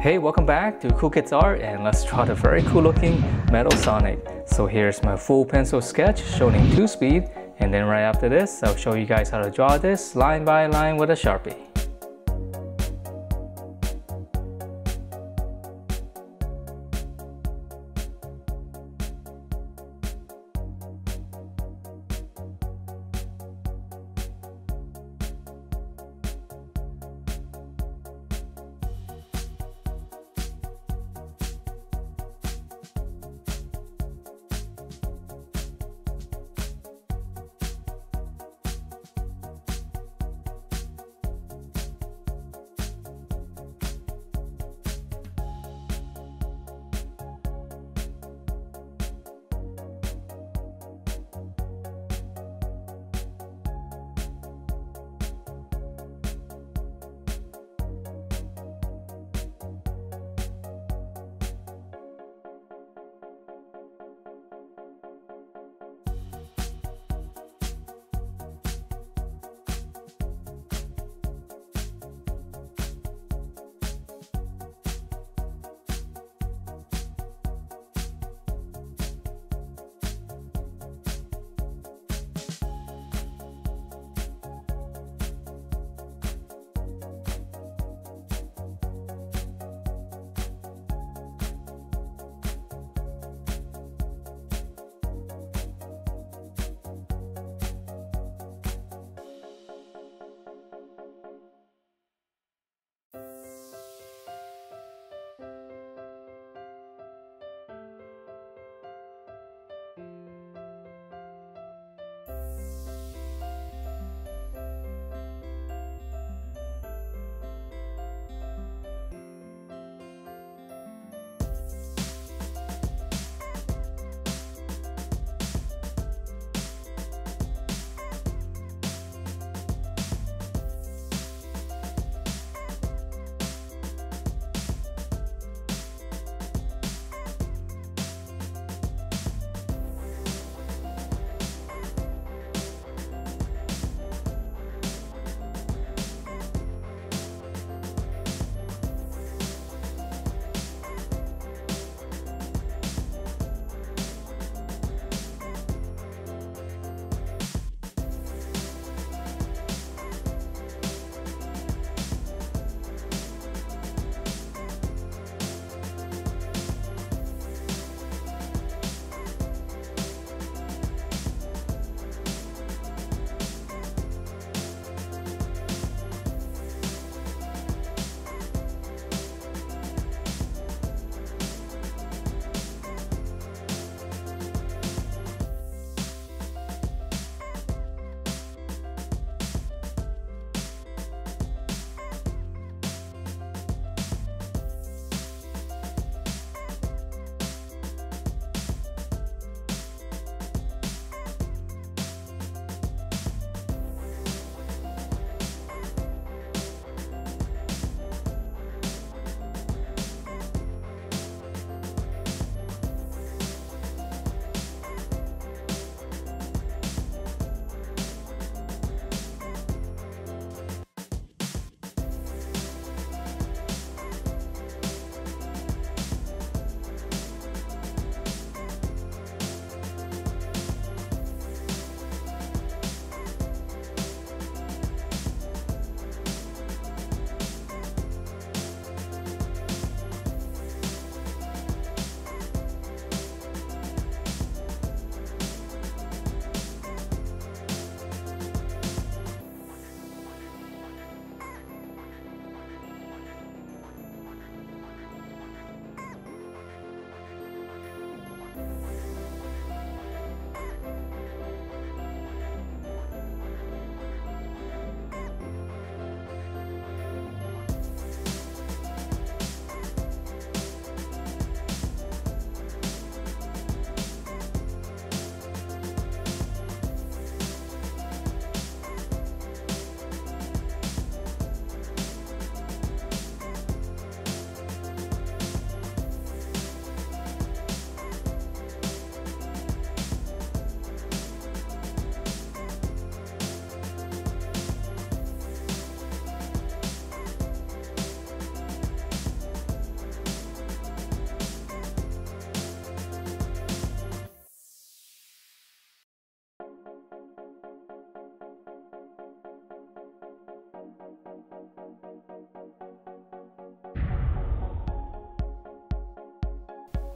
Hey, welcome back to Cool Kids Art and let's draw the very cool looking Metal Sonic. So here's my full pencil sketch shown in 2 speed and then right after this I'll show you guys how to draw this line by line with a Sharpie.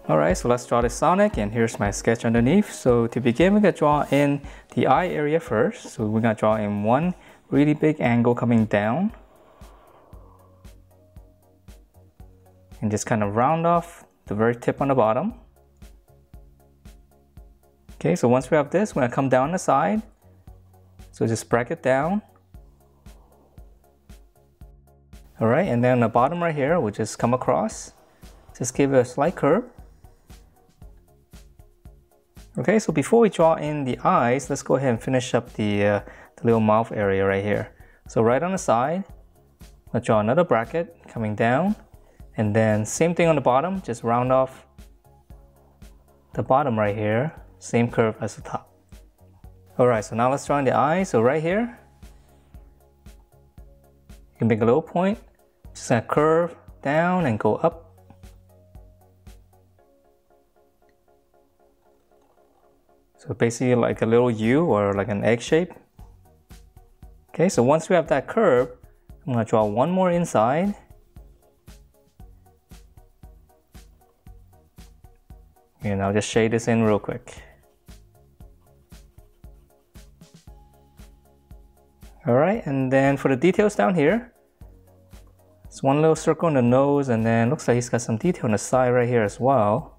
Alright, so let's draw the Sonic and here's my sketch underneath. So to begin, we're gonna draw in the eye area first. So we're gonna draw in one really big angle coming down. And just kind of round off the very tip on the bottom. Okay, so once we have this, we're gonna come down the side. So just break it down. Alright, and then the bottom right here, we'll just come across. Just give it a slight curve. Okay, so before we draw in the eyes, let's go ahead and finish up the, uh, the little mouth area right here. So right on the side, let's draw another bracket coming down. And then same thing on the bottom, just round off the bottom right here, same curve as the top. Alright, so now let's draw in the eye. So right here, you can make a little point, just gonna curve down and go up So basically like a little U or like an egg shape. Okay, so once we have that curve, I'm gonna draw one more inside. And I'll just shade this in real quick. All right, and then for the details down here, it's one little circle on the nose and then looks like he's got some detail on the side right here as well.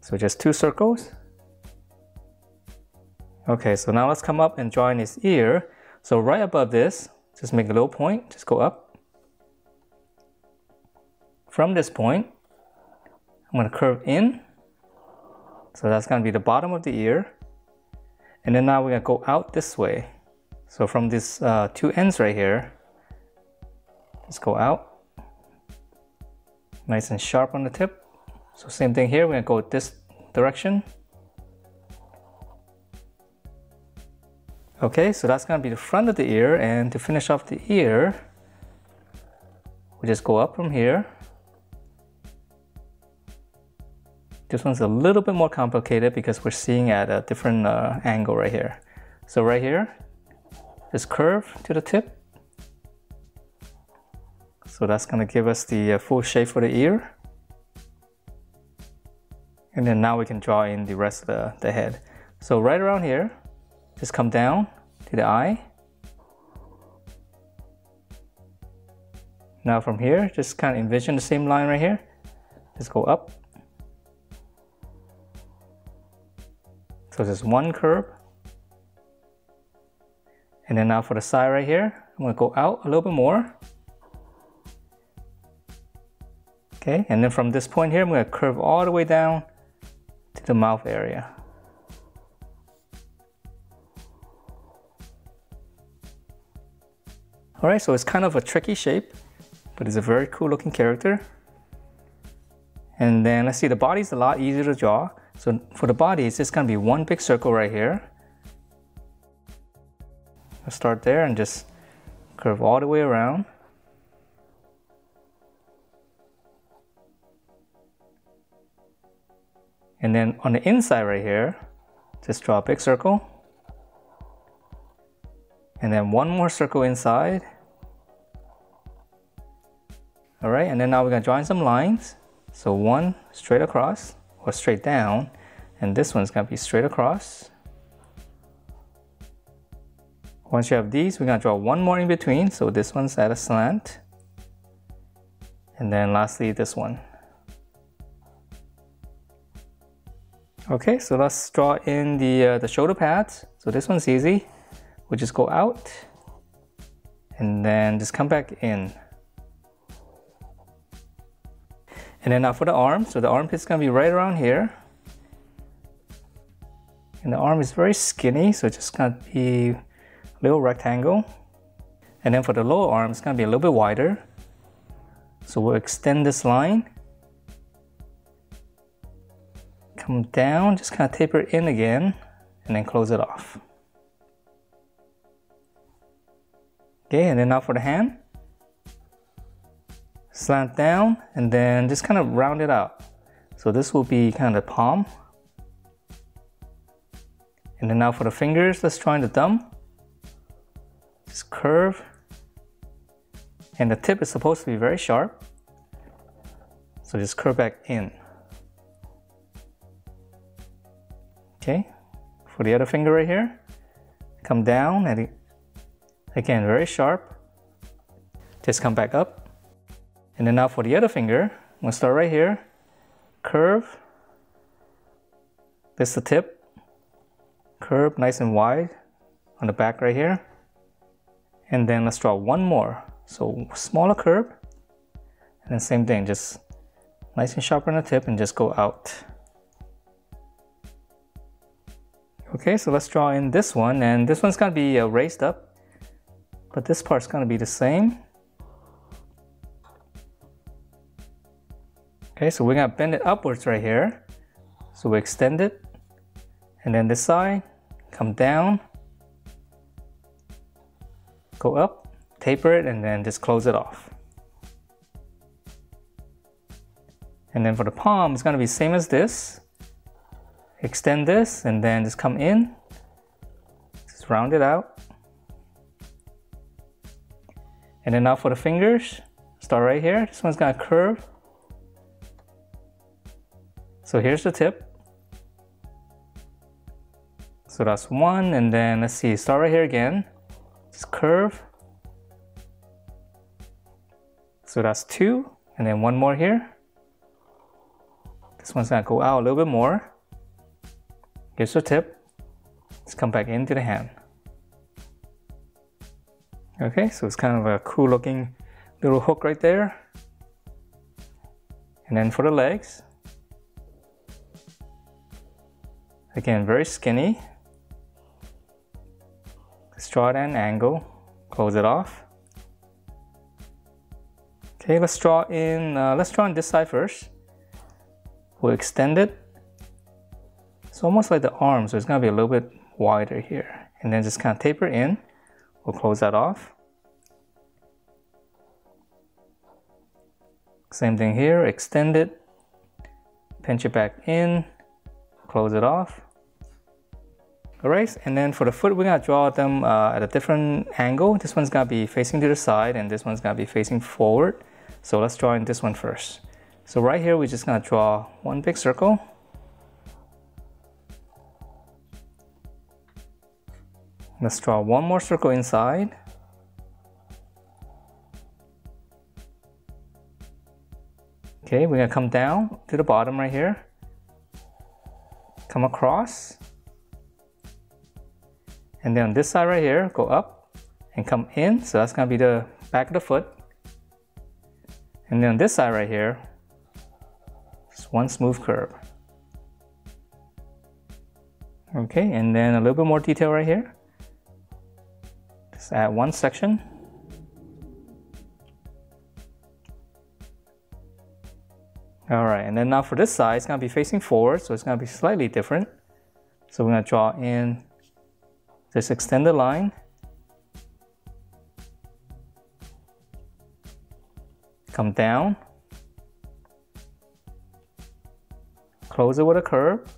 So just two circles. Okay, so now let's come up and join his ear. So right above this, just make a little point, just go up. From this point, I'm gonna curve in. So that's gonna be the bottom of the ear. And then now we're gonna go out this way. So from these uh, two ends right here, let's go out. Nice and sharp on the tip. So same thing here, we're gonna go this direction. Okay, so that's gonna be the front of the ear and to finish off the ear, we just go up from here. This one's a little bit more complicated because we're seeing at a different uh, angle right here. So right here, this curve to the tip. So that's gonna give us the uh, full shape for the ear. And then now we can draw in the rest of the, the head. So right around here, just come down to the eye. Now from here, just kind of envision the same line right here. Just go up. So just one curve. And then now for the side right here, I'm gonna go out a little bit more. Okay, and then from this point here, I'm gonna curve all the way down to the mouth area. Alright, so it's kind of a tricky shape, but it's a very cool looking character. And then let's see, the body's a lot easier to draw. So for the body, it's just gonna be one big circle right here. Start there and just curve all the way around. And then on the inside right here, just draw a big circle and then one more circle inside. All right and then now we're going to join some lines. So one straight across or straight down and this one's to be straight across. Once you have these we're to draw one more in between. So this one's at a slant. And then lastly this one. Okay so let's draw in the uh, the shoulder pads. So this one's easy we just go out and then just come back in. And then now for the arm, so the armpit's gonna be right around here. And the arm is very skinny, so it's just gonna be a little rectangle. And then for the lower arm, it's gonna be a little bit wider. So we'll extend this line. Come down, just kind of taper in again, and then close it off. Okay, and then now for the hand. Slant down and then just kind of round it out. So this will be kind of the palm. And then now for the fingers, let's try the thumb. Just curve. And the tip is supposed to be very sharp. So just curve back in. Okay, for the other finger right here, come down and again, very sharp. Just come back up. And then now for the other finger, I'm gonna start right here, curve. This is the tip, curve nice and wide on the back right here. And then let's draw one more. So smaller curve, and then same thing, just nice and sharp on the tip and just go out. Okay, so let's draw in this one, and this one's gonna be uh, raised up, but this part's gonna be the same. Okay, so we're gonna bend it upwards right here. So we extend it, and then this side, come down, go up, taper it, and then just close it off. And then for the palm, it's gonna be same as this extend this and then just come in just round it out and then now for the fingers start right here. This one's gonna curve. So here's the tip. So that's one and then let's see start right here again. Just curve. So that's two and then one more here. This one's gonna go out a little bit more. Here's the tip. Let's come back into the hand. Okay, so it's kind of a cool looking little hook right there. And then for the legs, again, very skinny. Let's draw an angle, close it off. Okay, let's draw in, uh, let's draw on this side first. We'll extend it it's almost like the arm, so it's gonna be a little bit wider here. And then just kind of taper in. We'll close that off. Same thing here, extend it, pinch it back in, close it off. All right, and then for the foot, we're gonna draw them uh, at a different angle. This one's gonna be facing to the side and this one's gonna be facing forward. So let's draw in this one first. So right here, we're just gonna draw one big circle. Let's draw one more circle inside. Okay, we're gonna come down to the bottom right here. Come across. And then on this side right here, go up and come in. So that's gonna be the back of the foot. And then on this side right here, just one smooth curve. Okay, and then a little bit more detail right here. Add one section. All right, and then now for this side, it's gonna be facing forward, so it's gonna be slightly different. So we're gonna draw in this extended line. Come down. Close it with a curve.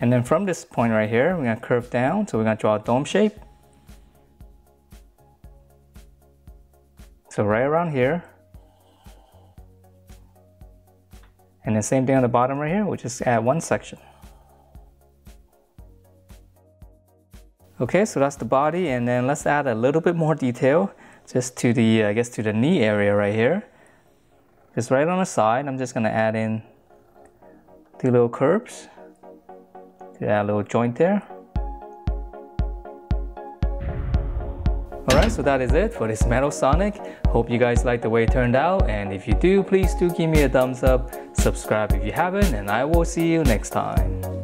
And then from this point right here, we're gonna curve down. So we're gonna draw a dome shape. So right around here. And the same thing on the bottom right here, we just add one section. Okay, so that's the body, and then let's add a little bit more detail just to the, I guess, to the knee area right here. Just right on the side, I'm just gonna add in the little curves a little joint there. Alright, so that is it for this Metal Sonic. Hope you guys like the way it turned out and if you do, please do give me a thumbs up, subscribe if you haven't, and I will see you next time.